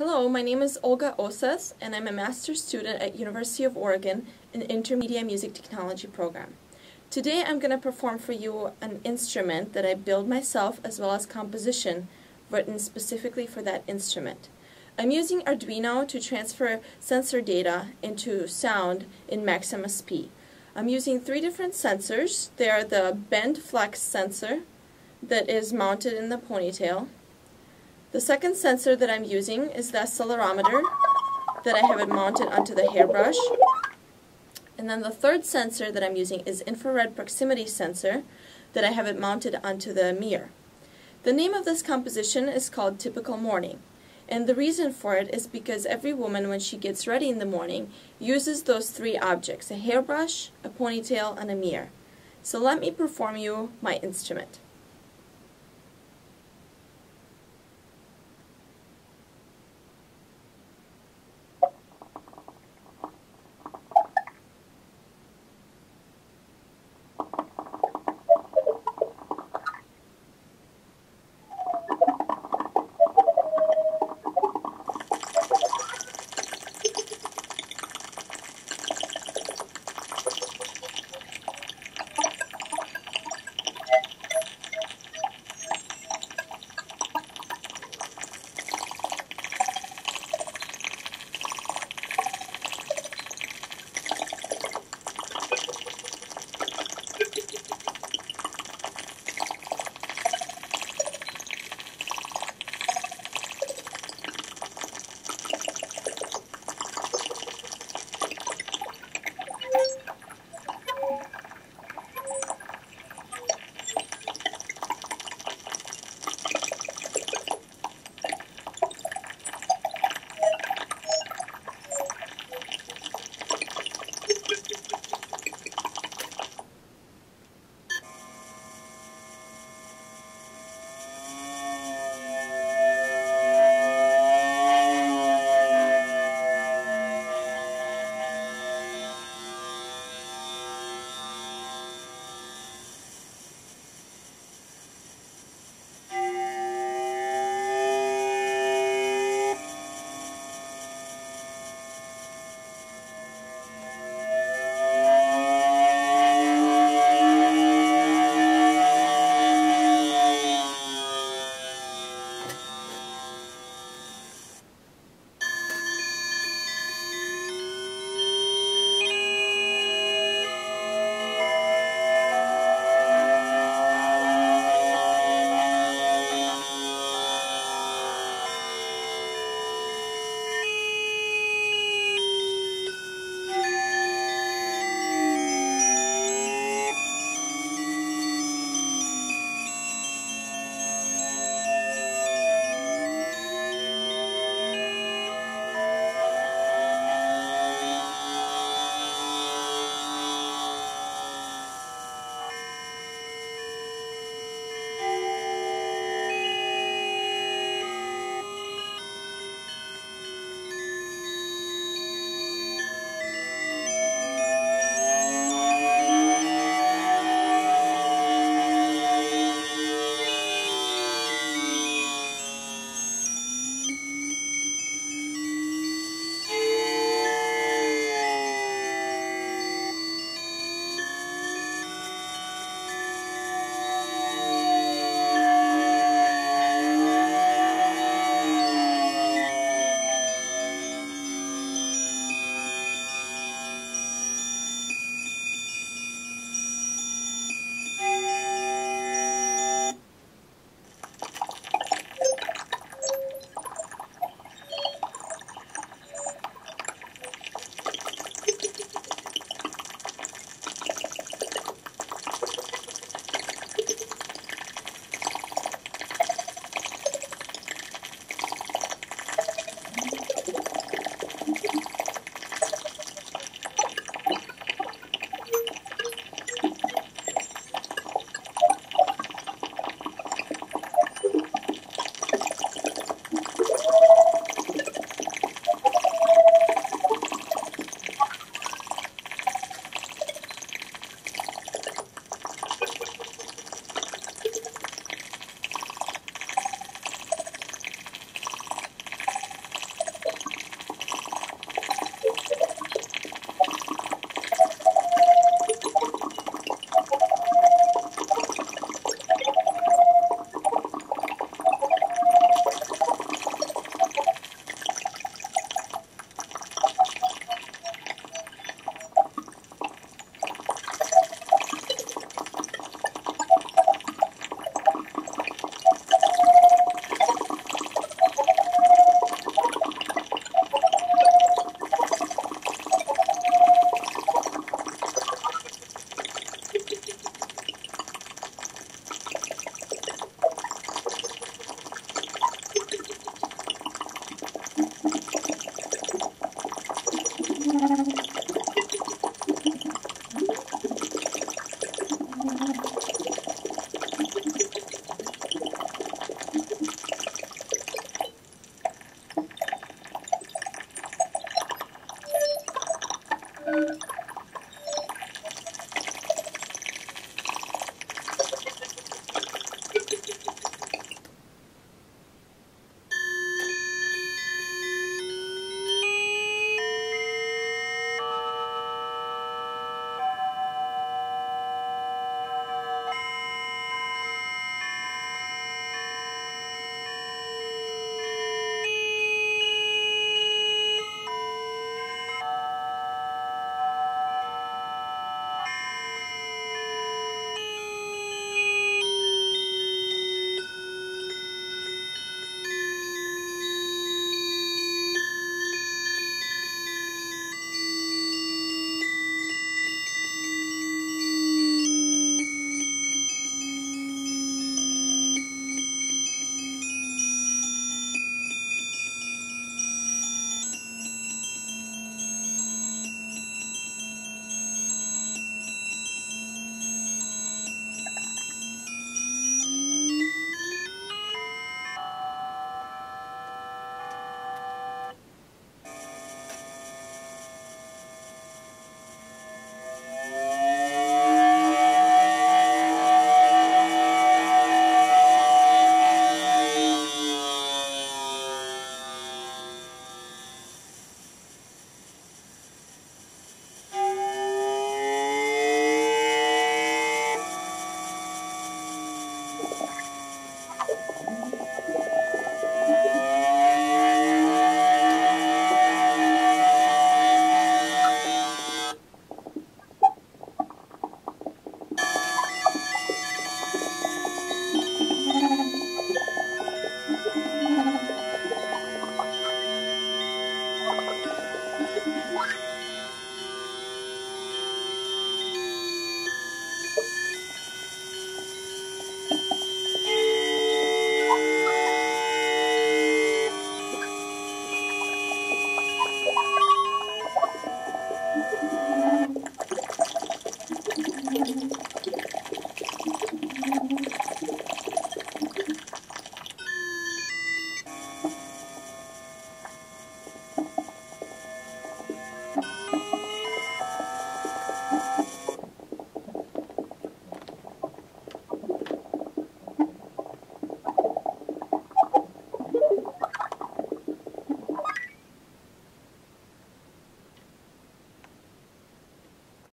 Hello, my name is Olga Oseth, and I'm a master's student at University of Oregon in Intermedia Music Technology program. Today I'm going to perform for you an instrument that I build myself as well as composition written specifically for that instrument. I'm using Arduino to transfer sensor data into sound in MaxMSP. I'm using three different sensors. They are the bend flex sensor that is mounted in the ponytail, the second sensor that I'm using is the accelerometer that I have it mounted onto the hairbrush. And then the third sensor that I'm using is infrared proximity sensor that I have it mounted onto the mirror. The name of this composition is called Typical Morning. And the reason for it is because every woman, when she gets ready in the morning, uses those three objects, a hairbrush, a ponytail, and a mirror. So let me perform you my instrument.